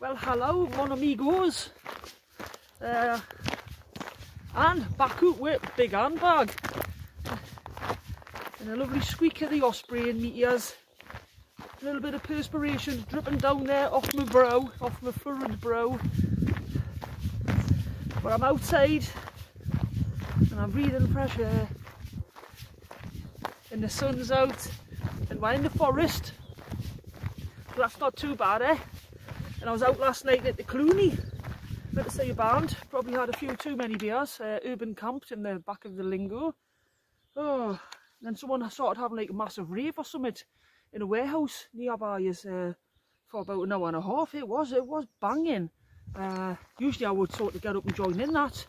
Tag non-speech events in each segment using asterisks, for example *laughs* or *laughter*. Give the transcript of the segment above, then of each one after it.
Well, hello, mon amigos. Uh, and back out with big handbag. And a lovely squeak of the osprey in meteors. A little bit of perspiration dripping down there off my brow, off my furrowed brow. But I'm outside and I'm breathing fresh air. And the sun's out and we're in the forest. So that's not too bad, eh? And I was out last night at the Cluny. Let us say a band. Probably had a few too many beers. Uh, urban camped in the back of the Lingo. Oh, then someone started having like a massive rave or something in a warehouse nearby us uh, for about an hour and a half. It was, it was banging. Uh, usually I would sort of get up and join in that.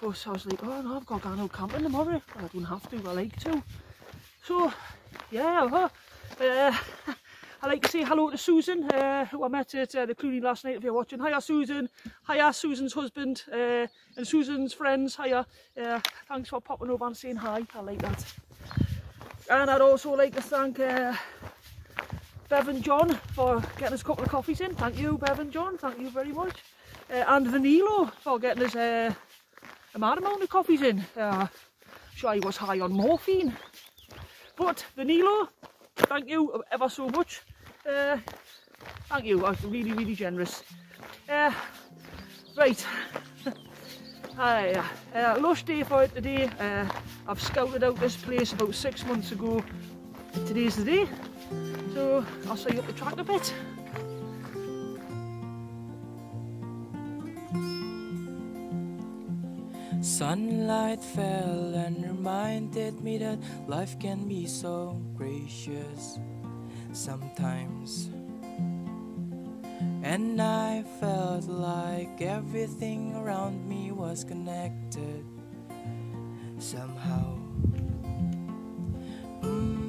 But I was like, oh no, I've got to go out camping tomorrow. Well, I don't have to, I like to. So, yeah, uh, uh *laughs* I'd like to say hello to Susan, uh, who I met at uh, the Cluny last night if you're watching. Hiya Susan, hiya Susan's husband uh, and Susan's friends, hiya. Uh, thanks for popping over and saying hi, I like that. And I'd also like to thank uh, Bev and John for getting us a couple of coffees in. Thank you Bev and John, thank you very much. Uh, and Vanilo for getting us uh, a mad amount of coffees in. Uh, sure he was high on morphine. But Vanilo, thank you ever so much. Uh, thank you, was really, really generous. Uh, right, *laughs* uh, uh, lush day for it today. Uh, I've scouted out this place about six months ago. Today's the day, so I'll show you up the track a bit. Sunlight fell and reminded me that life can be so gracious sometimes. And I felt like everything around me was connected somehow. Mm.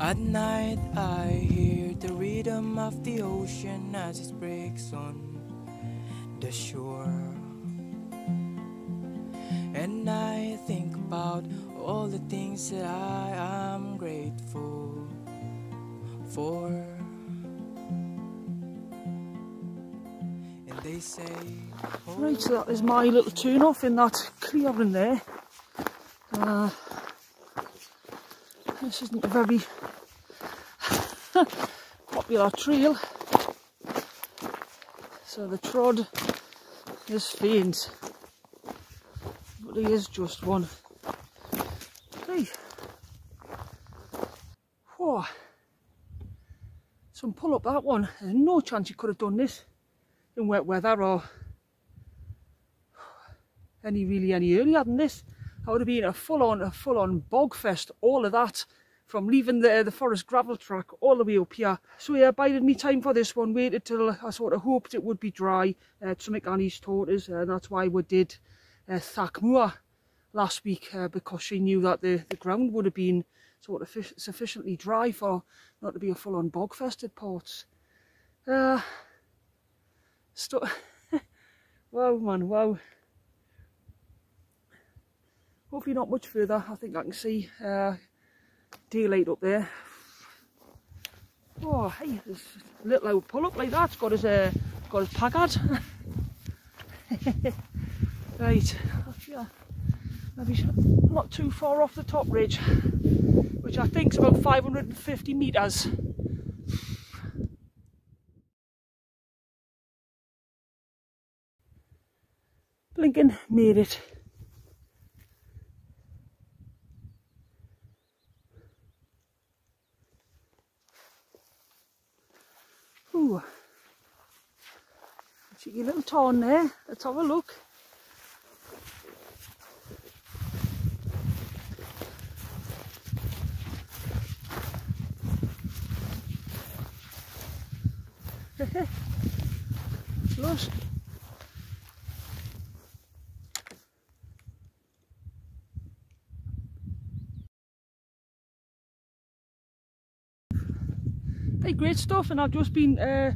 At night I hear the rhythm of the ocean as it breaks on the shore. And I think about all the things that I am grateful for. And they say, oh, Right, so that is my little turn off in that clearing there. Uh, this isn't a very *laughs* *laughs* popular trail. So the trod is faint. But there is just one. Hey. Whoa. Some pull up that one. There's no chance you could have done this in wet weather or any really any earlier than this. I would have been a full on a full on bog fest, all of that from leaving the the forest gravel track all the way up here. So yeah, bided me time for this one, waited till I sort of hoped it would be dry uh, to make Annie's us, and that's why we did uh, Thackmoor last week uh, because she knew that the, the ground would have been sort of sufficiently dry for not to be a full on bog fest at ports. Uh, *laughs* wow man, wow. Hopefully not much further. I think I can see uh, daylight up there. Oh, hey, there's a little old pull up like that. It's got his, uh, got his Packard. *laughs* right, yeah, maybe not too far off the top ridge, which I think is about 550 metres. Blinking made it. Ooh. Cheeky little tarn there. Let's have a look. *laughs* Lush. Hey, great stuff and I've just been uh,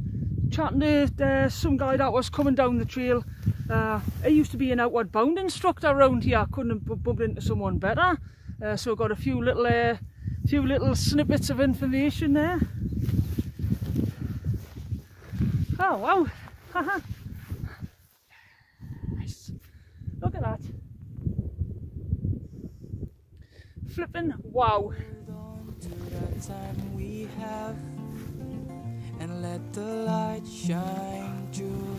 chatting to uh, some guy that was coming down the trail. Uh, I used to be an outward bound instructor around here, I couldn't have bumped into someone better. Uh, so we've got a few little, uh, few little snippets of information there. Oh wow! nice. Look at that. Flipping wow. and let the light shine through.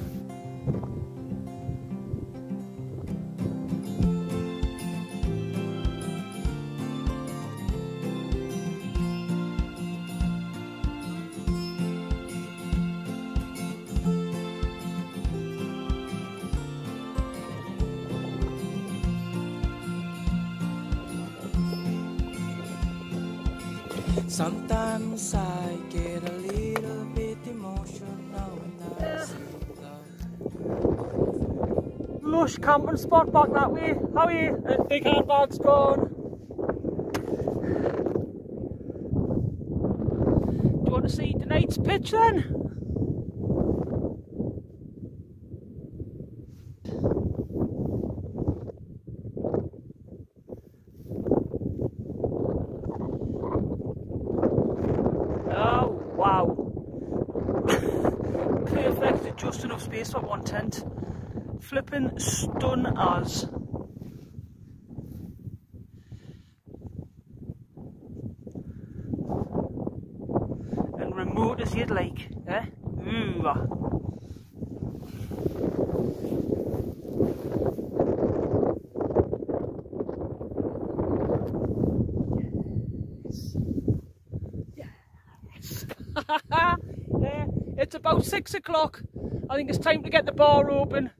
Sometimes I get a little bit emotional Lush camping spot back that way. How are you? Uh, big handbag's gone. Do you want to see tonight's pitch then? Oh, wow. Perfect, just enough space for one tent. Flipping stun as. And remote as you'd like, eh? Ooh. ah. *laughs* Yeah, it's about six o'clock. I think it's time to get the bar open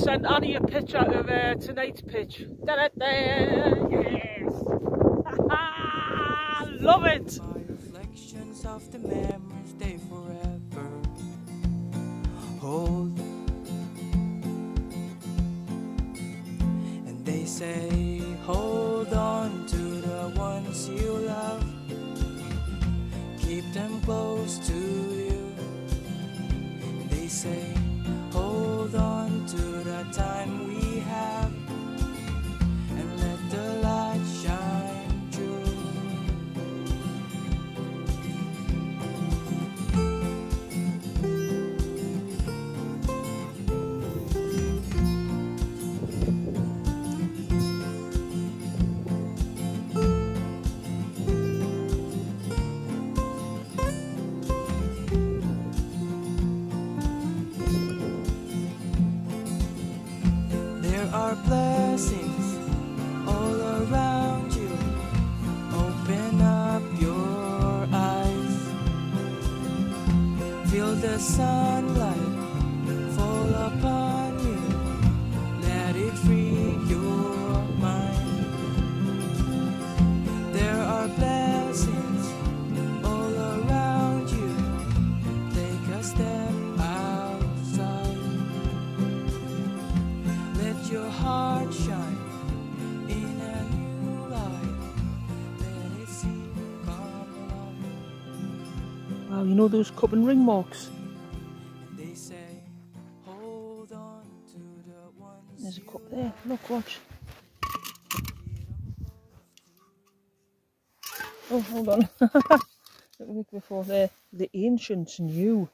send Annie a picture of uh, tonight's pitch. Da-da-da, yes! *laughs* Love it! My reflections of the memories they forever hold. And they say, hold on to the ones you love. Keep them close to you. They say, know those cup and ring marks? They say, hold on to the ones There's a cup there. Look, watch. Oh, hold on. *laughs* Me look before there. The ancients knew.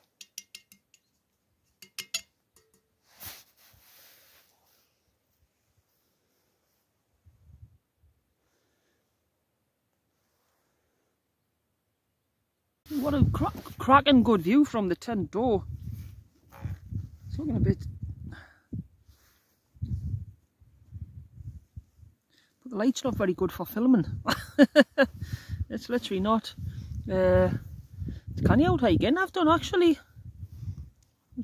What a cra cracking good view from the tent door. It's looking a bit But the light's not very good for filming. *laughs* it's literally not. Uh, it's canny out hiking I've done actually.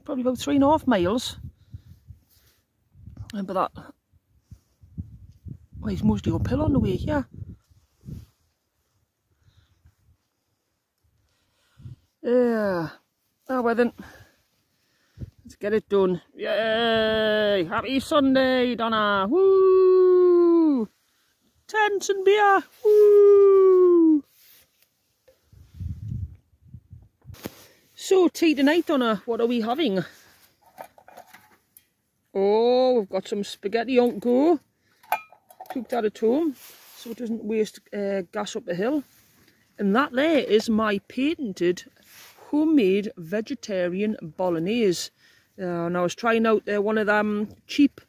Probably about three and a half miles. Remember that well, it's mostly uphill on the way here. Yeah. Oh well then. Let's get it done. Yay! Happy Sunday, Donna! Woo! Tents and beer! Woo! So tea tonight, Donna, what are we having? Oh, we've got some spaghetti on go. Cooked out at home. so it doesn't waste uh, gas up the hill. And that there is my patented homemade vegetarian bolognese. Uh, and I was trying out uh, one of them cheap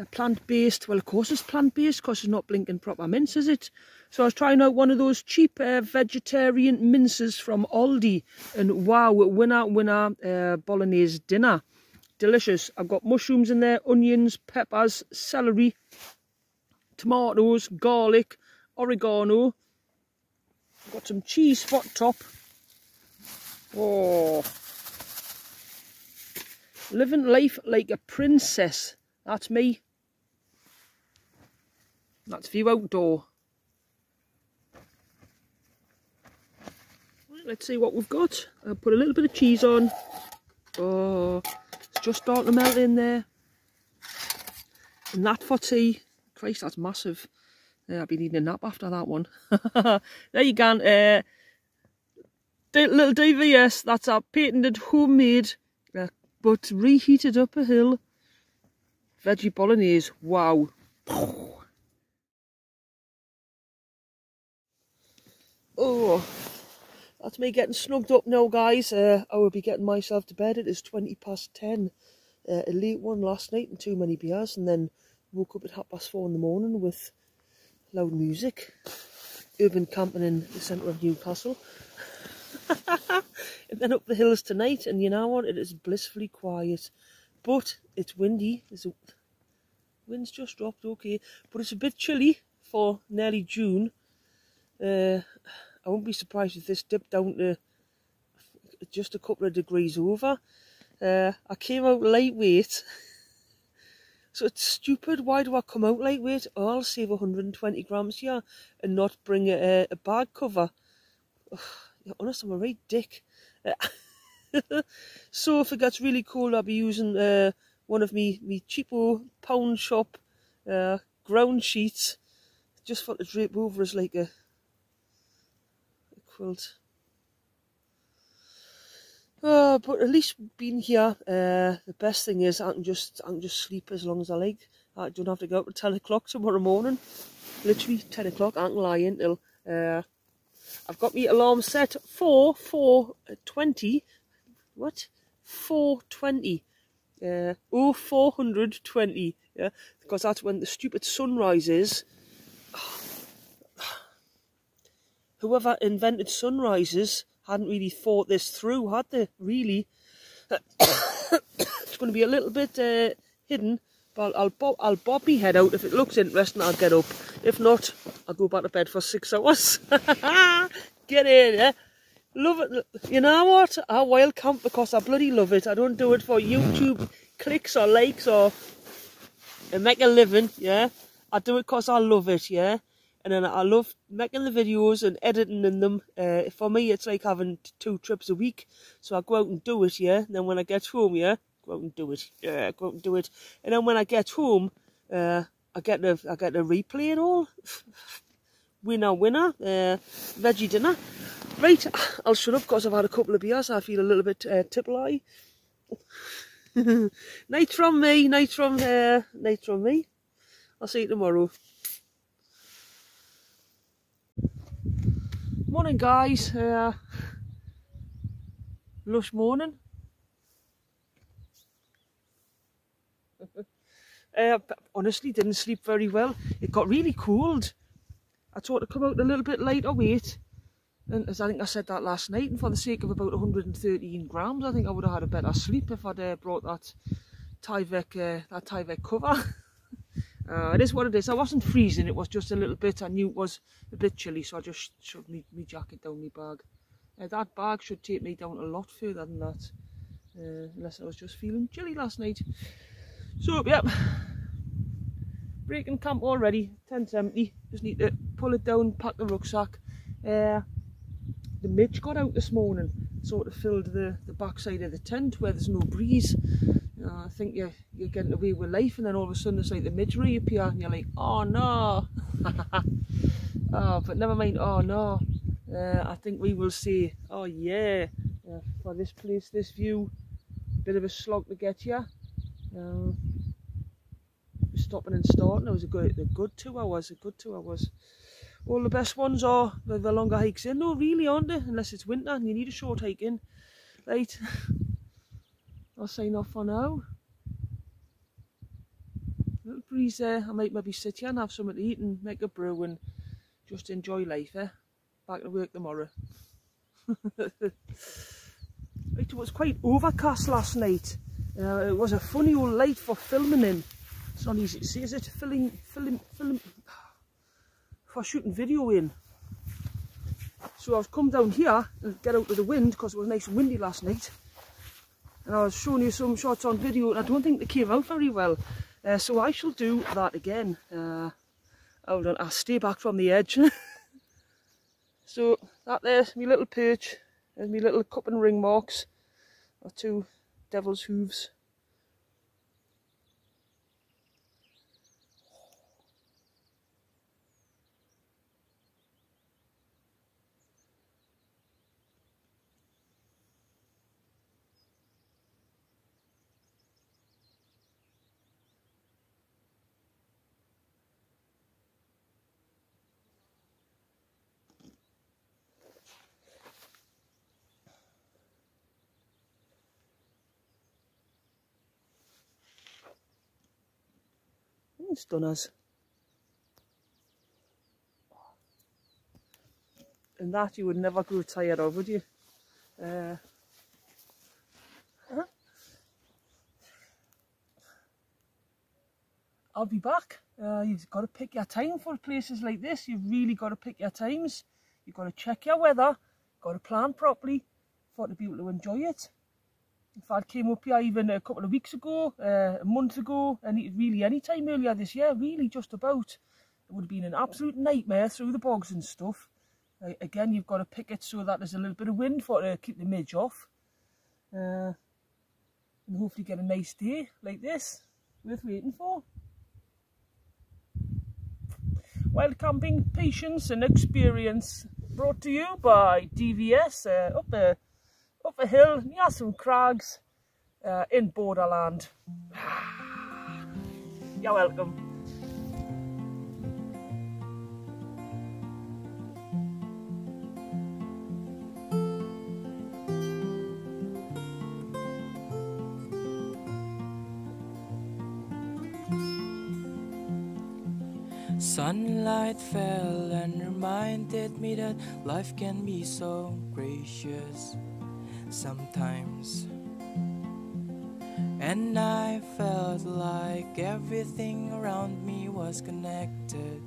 uh, plant-based, well of course it's plant-based because it's not blinking proper mince is it? So I was trying out one of those cheap uh, vegetarian minces from Aldi and wow, winner winner uh, bolognese dinner. Delicious. I've got mushrooms in there, onions, peppers, celery, tomatoes, garlic, oregano. I've got some cheese spot top. Oh, living life like a princess. That's me. That's view outdoor. let's see what we've got. I'll put a little bit of cheese on. Oh, it's just starting to melt in there. And that for tea. Christ, that's massive. Yeah, I'll be needing a nap after that one. *laughs* there you go. Uh, little DVS, that's our patented homemade, uh, but reheated up a hill. Veggie bolognese, wow. Oh, that's me getting snugged up now, guys. Uh, I will be getting myself to bed. It is 20 past 10. Uh, a late one last night and too many beers, and then woke up at half past four in the morning with loud music. Urban camping in the centre of Newcastle. *laughs* and then up the hills tonight, and you know what? It is blissfully quiet. But it's windy. There's a wind's just dropped, okay. But it's a bit chilly for nearly June. Uh, I won't be surprised if this dipped down to just a couple of degrees over. Uh, I came out lightweight. *laughs* so it's stupid. Why do I come out lightweight? Oh, I'll save 120 grams here and not bring a, a bag cover. Ugh, honest, I'm a right dick. *laughs* So if it gets really cold, I'll be using uh, one of me me cheapo pound shop uh, ground sheets just for to drape over as like a quilt. Uh, but at least being here, uh, the best thing is I can just I can just sleep as long as I like. I don't have to go up at 10 o'clock tomorrow morning. Literally 10 o'clock, I can lie until... Uh, I've got my alarm set for 4.20. What? 4.20. Uh, oh, 420. Yeah, because that's when the stupid sun rises *sighs* whoever invented sunrises hadn't really thought this through, had they? Really? *coughs* it's going to be a little bit uh, hidden, but I'll, bob, I'll bob my head out. If it looks interesting, I'll get up. If not, I'll go back to bed for six hours. *laughs* get in, yeah? Love it. You know what? I wild camp because I bloody love it. I don't do it for YouTube clicks or likes or and make a living, yeah? I do it because I love it, yeah? and then I love making the videos and editing in them. Uh, for me, it's like having two trips a week. So I go out and do it, yeah. And then when I get home, yeah, go out and do it, yeah, go out and do it. And then when I get home, uh, I get the I get the replay and all. winner, winner, uh, veggie dinner. Right, I'll shut up because I've had a couple of beers. I feel a little bit uh, *laughs* night from me, night from uh, night from me. I'll see you tomorrow. Morning guys, uh, lush morning. Uh, honestly didn't sleep very well. It got really cold. I thought to come out a little bit lighter weight. And as I think I said that last night, and for the sake of about 113 grams, I think I would have had a better sleep if I'd uh, brought that Tyvek, uh, that Tyvek cover. *laughs* Uh, it is what it is. I wasn't freezing, it was just a little bit. I knew it was a bit chilly, so I just shoved my, jacket down my bag. Uh, that bag should take me down a lot further than that, uh, unless I was just feeling chilly last night. So, yep, breaking camp already, tent's empty. Just need to pull it down, pack the rucksack. Uh, the midge got out this morning, sort of filled the, the backside of the tent where there's no breeze. Uh, I think you're, you're getting away with life and then all of a sudden it's like the midge reappear and you're like, oh no. *laughs* oh, but never mind, oh no. Uh, I think we will see, oh yeah, uh, for this place, this view, bit of a slog to get here. Stopping and starting, it was a good, a good two hours, a good two hours. all the best ones are the, the longer hikes in though, really aren't they? Unless it's winter and you need a short hike in. Right, *laughs* I'll sign off for now. Little breeze there, I might maybe sit here and have something to eat and make a brew and just enjoy life, eh? Back to work tomorrow. *laughs* right, it was quite overcast last night. Uh, it was a funny old light for filming in. It's not easy to see, is it? Filming, film, film, for shooting video in. So I've come down here and get out of the wind because it was nice and windy last night. And I was showing you some shots on video and I don't think they came out very well. Uh, so I shall do that again. Uh, hold on, I'll stay back from the edge. *laughs* so that there's my little perch. There's my little cup and ring marks. Or two devil's hooves. Us. And that you would never grow tired of, would you? Uh? I'll be back. Uh, you've got to pick your time for places like this. You've really got to pick your times. You've got to check your weather. Got to plan properly for to be able to enjoy it. If I'd came up here even a couple of weeks ago, uh, a month ago, and really any time earlier this year, really just about, it would have been an absolute nightmare through the bogs and stuff. Uh, again, you've got to pick it so that there's a little bit of wind for it to keep the midge off. Uh, and hopefully get a nice day like this, worth waiting for. Wild camping, patience and experience brought to you by DVS uh, up there up a hill near some crags uh, in Borderland. *sighs* You're welcome. Sunlight fell and reminded me that life can be so gracious sometimes. And I felt like everything around me was connected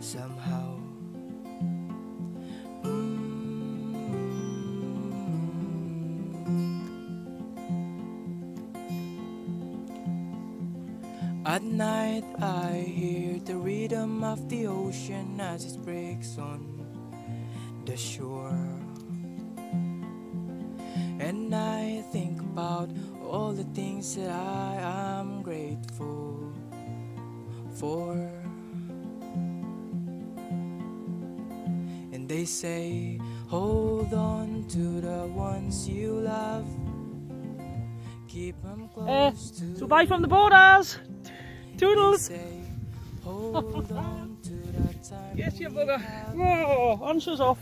somehow. Mm. At night, I hear the rhythm of the ocean as it breaks on the shore. About all the things that I am grateful for. And they say, hold on to the ones you love. Keep them close Uh, to so bye from the borders. Toodles. Say, hold *laughs* on to that time Yes, you bugger. Whoa, answers off.